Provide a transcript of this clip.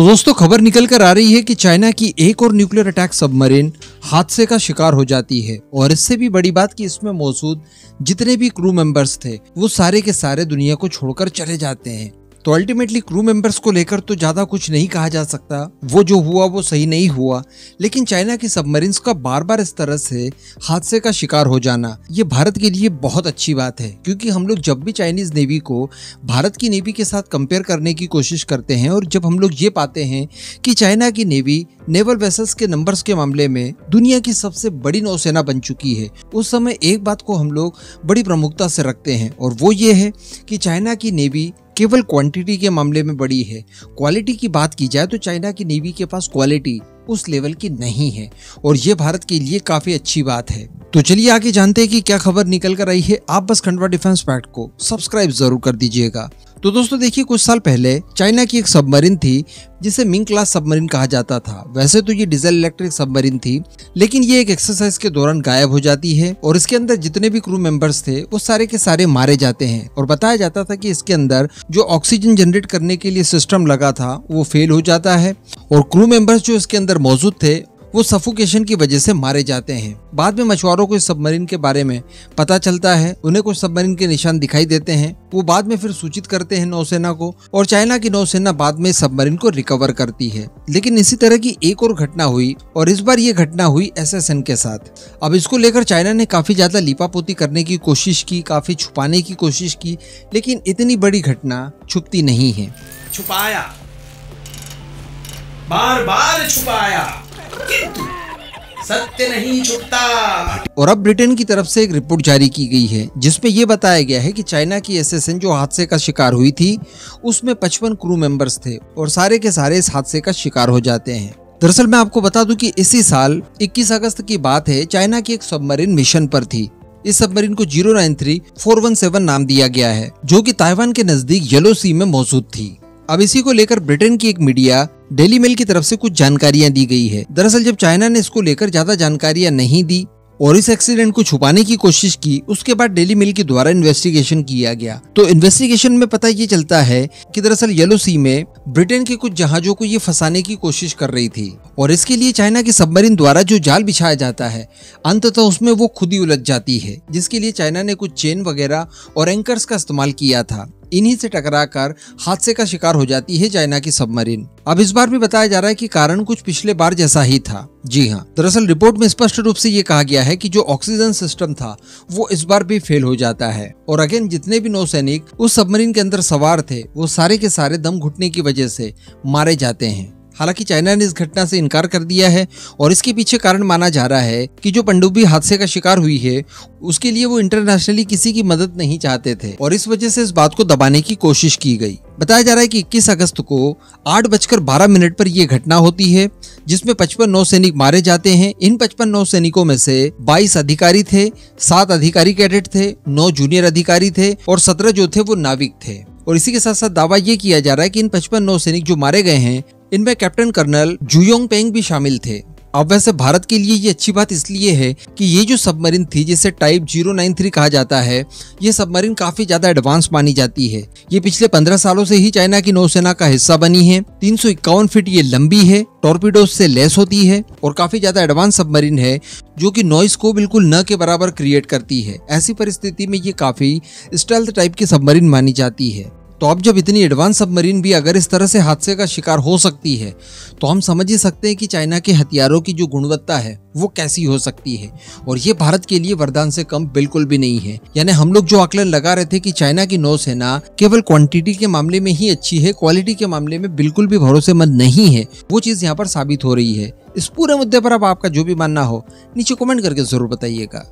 तो दोस्तों, खबर निकल कर आ रही है कि चाइना की एक और न्यूक्लियर अटैक सबमरीन हादसे का शिकार हो जाती है। और इससे भी बड़ी बात कि इसमें मौजूद जितने भी क्रू मेंबर्स थे, वो सारे के सारे दुनिया को छोड़कर चले जाते हैं। तो अल्टीमेटली क्रू मेंबर्स को लेकर तो ज़्यादा कुछ नहीं कहा जा सकता। वो जो हुआ, वो सही नहीं हुआ। लेकिन चाइना की सबमरीन्स का बार बार इस तरह से हादसे का शिकार हो जाना, ये भारत के लिए बहुत अच्छी बात है। क्योंकि हम लोग जब भी चाइनीज़ नेवी को भारत की नेवी के साथ कंपेयर करने की कोशिश करते हैं और जब हम लोग ये पाते हैं कि चाइना की नेवी नेवल वेसल्स के नंबर्स के मामले में दुनिया की सबसे बड़ी नौसेना बन चुकी है, उस समय एक बात को हम लोग बड़ी प्रमुखता से रखते हैं। और वो ये है कि चाइना की नेवी केवल क्वांटिटी के मामले में बड़ी है। क्वालिटी की बात की जाए तो चाइना की नेवी के पास क्वालिटी उस लेवल की नहीं है, और ये भारत के लिए काफ़ी अच्छी बात है। तो चलिए आगे जानते हैं कि क्या खबर निकल कर आई है। आप बस खंडवा डिफेंस पैक्ट को। सब्सक्राइब ज़रूर कर दीजिएगा। तो दोस्तों देखिए, कुछ साल पहले चाइना की एक सबमरीन थी, जिसे मिंग क्लास सबमरीन कहा जाता था। वैसे तो ये डीजल इलेक्ट्रिक सबमरीन थी, लेकिन ये एक एक्सरसाइज के दौरान गायब हो जाती है और इसके अंदर जितने भी क्रू मेंबर्स थे, वो सारे के सारे मारे जाते हैं। और बताया जाता था कि इसके अंदर जो ऑक्सीजन जनरेट करने के लिए सिस्टम लगा था, वो फेल हो जाता है। और क्रू मेंबर्स जो इसके अंदर मौजूद थे वो सफोकेशन की वजह से मारे जाते हैं। बाद में मछुआरों को इस सबमरीन के बारे में पता चलता है, उन्हें कुछ सबमरीन के निशान दिखाई देते हैं। वो बाद में फिर सूचित करते हैं नौसेना को और चाइना की नौसेना बाद में सबमरीन को रिकवर करती है। लेकिन इसी तरह की एक और घटना हुई और इस बार ये घटना हुई एसएसएन के साथ। अब इसको लेकर चाइना ने काफ़ी ज़्यादा लिपापोती करने की कोशिश की, काफ़ी छुपाने की कोशिश की, लेकिन इतनी बड़ी घटना छुपती नहीं है। छुपाया। बार बार छुपाया। सत्य नहीं छुपता। और अब ब्रिटेन की तरफ़ से एक रिपोर्ट जारी की गई है, जिसमें यह बताया गया है कि चाइना की एसएसएन जो हादसे का शिकार हुई थी, उसमें 55 क्रू मेंबर्स थे और सारे के सारे इस हादसे का शिकार हो जाते हैं। दरअसल मैं आपको बता दूँ कि इसी साल 21 अगस्त की बात है, चाइना की एक सबमरीन मिशन पर थी। इस सबमरीन को zero nine three four one seven नाम दिया गया है, जो कि ताइवान के नज़दीक येलो सी में मौजूद थी। अब इसी को लेकर ब्रिटेन की एक मीडिया डेली मेल की तरफ़ से कुछ जानकारियाँ दी गई है। दरअसल जब चाइना ने इसको लेकर ज़्यादा जानकारियाँ नहीं दी और इस एक्सीडेंट को छुपाने की कोशिश की, उसके बाद डेली मेल के द्वारा इन्वेस्टिगेशन किया गया। तो इन्वेस्टिगेशन में पता ये चलता है कि दरअसल येलो सी में ब्रिटेन के कुछ जहाजों को ये फंसाने की कोशिश कर रही थी और इसके लिए चाइना की सबमरीन द्वारा जो जाल बिछाया जाता है, अंततः उसमें वो खुद ही उलझ जाती है, जिसके लिए चाइना ने कुछ चेन वगैरह और एंकर्स का इस्तेमाल किया था। इन्हीं से टकराकर हादसे का शिकार हो जाती है चाइना की सबमरीन। अब इस बार भी बताया जा रहा है कि कारण कुछ पिछले बार जैसा ही था। जी हाँ दरअसल रिपोर्ट में स्पष्ट रूप से ये कहा गया है कि जो ऑक्सीजन सिस्टम था, वो इस बार भी फेल हो जाता है। और अगेन, जितने भी नौसैनिक उस सबमरीन के अंदर सवार थे, वो सारे के सारे दम घुटने की वजह से मारे जाते हैं। हालाँकि चाइना ने इस घटना से इनकार कर दिया है और इसके पीछे कारण माना जा रहा है कि जो पनडुब्बी हादसे का शिकार हुई है, उसके लिए वो इंटरनेशनली किसी की मदद नहीं चाहते थे और इस वजह से इस बात को दबाने की कोशिश की गई। बताया जा रहा है कि 21 अगस्त को आठ बजकर बारह मिनट पर यह घटना होती है, जिसमें नौ सैनिक मारे जाते हैं। इन पचपन नौ सैनिकों में से 22 अधिकारी थे, सात अधिकारी कैडेट थे, नौ जूनियर अधिकारी थे और सत्रह जो थे वो नाविक थे। और इसी के साथ साथ दावा ये किया जा रहा है कि इन पचपन नौ सैनिक जो मारे गए हैं, इनमें कैप्टन कर्नल जुयोंग पेंग भी शामिल थे। अब वैसे भारत के लिए ये अच्छी बात इसलिए है कि ये जो सबमरीन थी, जिसे टाइप 093 कहा जाता है, ये सबमरीन काफ़ी ज़्यादा एडवांस मानी जाती है। ये पिछले 15 सालों से ही चाइना की नौसेना का हिस्सा बनी है। तीन फीट ये लंबी है टॉर्पीडो से लेस होती है और काफ़ी ज़्यादा एडवांस सबमरीन है, जो कि नॉइस को बिल्कुल न के बराबर क्रिएट करती है। ऐसी परिस्थिति में ये काफ़ी स्टेल्थ टाइप की सबमरीन मानी जाती है। तो अब जब इतनी एडवांस सबमरीन भी अगर इस तरह से हादसे का शिकार हो सकती है तो हम समझ ही सकते हैं कि चाइना के हथियारों की जो गुणवत्ता है, वो कैसी हो सकती है। और ये भारत के लिए वरदान से कम बिल्कुल भी नहीं है। यानी हम लोग जो आकलन लगा रहे थे कि चाइना की नौसेना केवल क्वांटिटी के मामले में ही अच्छी है क्वालिटी के मामले में बिल्कुल भी भरोसेमंद नहीं है, वो चीज़ यहाँ पर साबित हो रही है। इस पूरे मुद्दे पर अब आपका जो भी मानना हो, नीचे कमेंट करके ज़रूर बताइएगा।